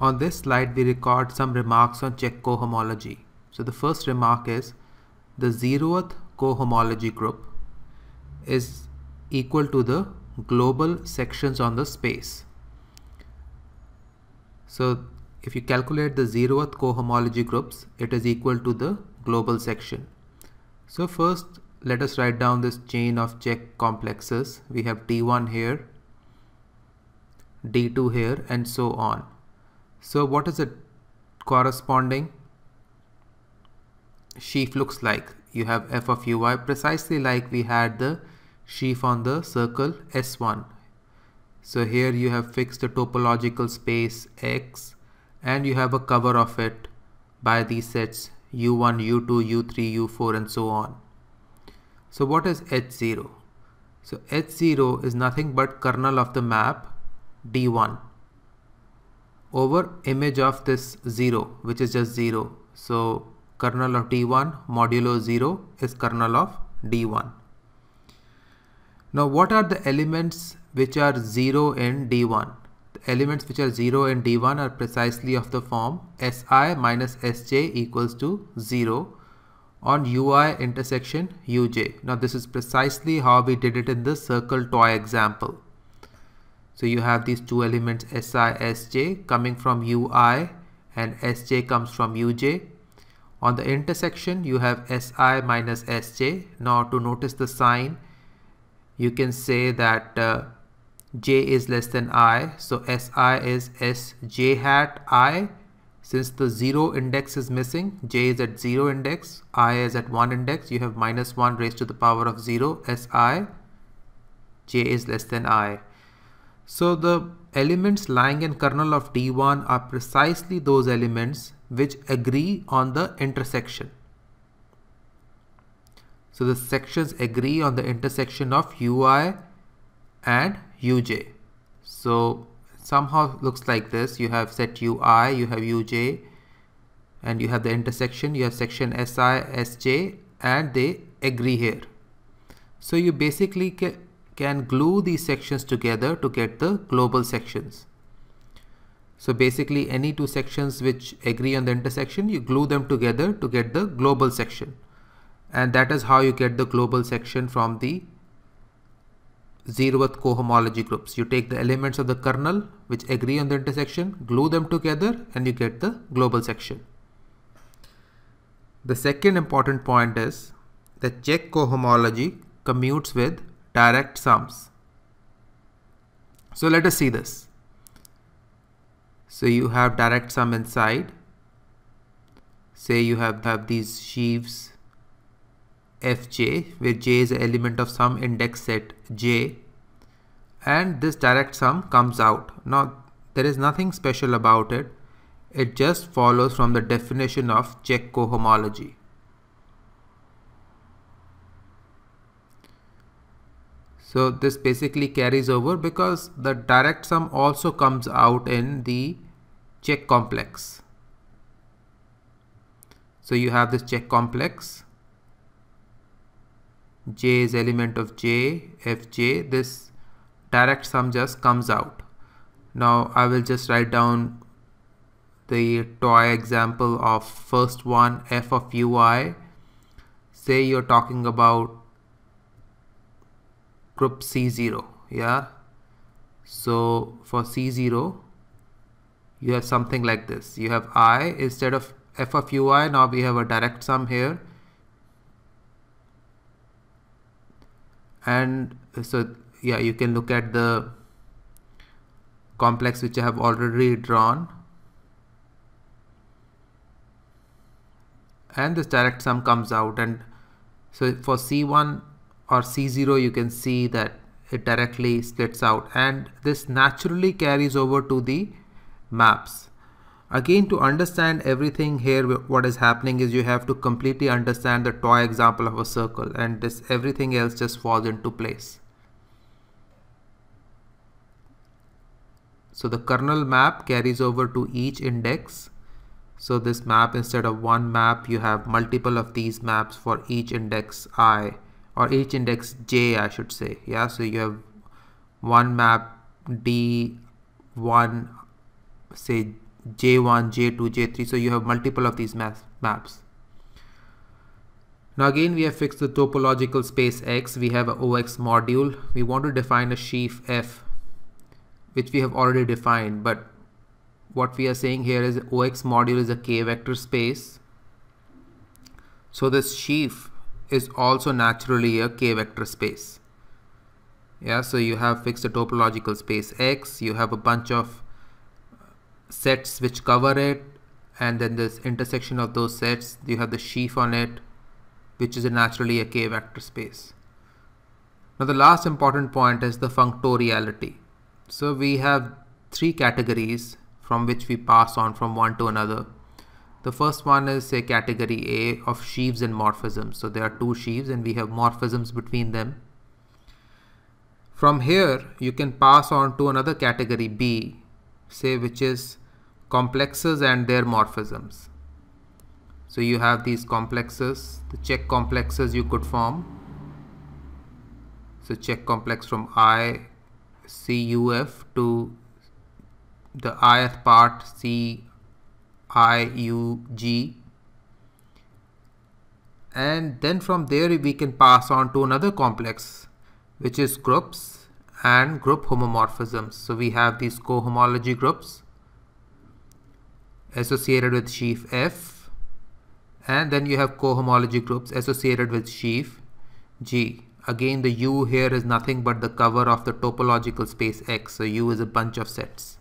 On this slide, we record some remarks on Cech cohomology. So the first remark is the zeroth cohomology group is equal to the global sections on the space. So if you calculate the zeroth cohomology groups, it is equal to the global section. So first, let us write down this chain of Cech complexes. We have D1 here, D2 here, and so on. So what is the corresponding sheaf looks like? You have f of ui precisely like we had the sheaf on the circle S1. So here you have fixed the topological space X and you have a cover of it by these sets U1, U2, U3, U4 and so on. So what is H0? So H0 is nothing but kernel of the map D1 over image of this 0 which is just 0. So kernel of D1 modulo 0 is kernel of D1. Now what are the elements which are 0 in D1? The elements which are 0 in D1 are precisely of the form Si minus Sj equals to 0 on Ui intersection Uj. Now this is precisely how we did it in the circle toy example. So you have these two elements Si, Sj coming from Ui and Sj comes from Uj. On the intersection you have Si minus Sj. Now to notice the sign you can say that uh, j is less than i. So si is sj hat i. Since the 0 index is missing j is at 0 index i is at 1 index. You have minus 1 raised to the power of 0 si j is less than i so the elements lying in kernel of d1 are precisely those elements which agree on the intersection so the sections agree on the intersection of ui and uj. So somehow looks like this. You have set ui, you have uj, and you have the intersection. You have section si, sj, and they agree here. So you basically ca can glue these sections together to get the global sections. So basically any two sections which agree on the intersection, you glue them together to get the global section and that is how you get the global section from the zeroth cohomology groups. You take the elements of the kernel which agree on the intersection, glue them together and you get the global section. The second important point is that Cech cohomology commutes with direct sums. So let us see this. So you have direct sum inside. Say you have, have these sheaves fj where j is an element of some index set j and this direct sum comes out. Now there is nothing special about it. It just follows from the definition of Cech cohomology. So this basically carries over because the direct sum also comes out in the Cech complex. So you have this Cech complex. J is element of j fj this direct sum just comes out. Now I will just write down the toy example of first one f of ui say you're talking about group c0 yeah? So for c0 you have something like this. You have i instead of f of ui now we have a direct sum here. And so yeah you can look at the complex which I have already drawn. And this direct sum comes out. And so for C1 or C0 you can see that it directly splits out and this naturally carries over to the maps Again, to understand everything here, what is happening is you have to completely understand the toy example of a circle and this everything else just falls into place. So the kernel map carries over to each index. So this map, instead of one map, you have multiple of these maps for each index i or each index j, I should say. Yeah, so you have one map d1, say J1, J2, J3. So you have multiple of these maps. Now again, we have fixed the topological space X. We have a OX module. We want to define a sheaf F, which we have already defined. But what we are saying here is OX module is a K vector space. So this sheaf is also naturally a K vector space. Yeah, so you have fixed a topological space X. You have a bunch of sets which cover it. And then this intersection of those sets, you have the sheaf on it which is a naturally a k vector space. Now the last important point is the functoriality. So we have three categories from which we pass on from one to another. The first one is say category A of sheaves and morphisms. So there are two sheaves and we have morphisms between them. From here you can pass on to another category B say which is complexes and their morphisms. So you have these complexes, the Cech complexes you could form. So Cech complex from I CUF to the ith part C I U G and then from there we can pass on to another complex which is groups and group homomorphisms. So we have these cohomology groups associated with sheaf F and then you have cohomology groups associated with sheaf G. Again the U here is nothing but the cover of the topological space X so U is a bunch of sets.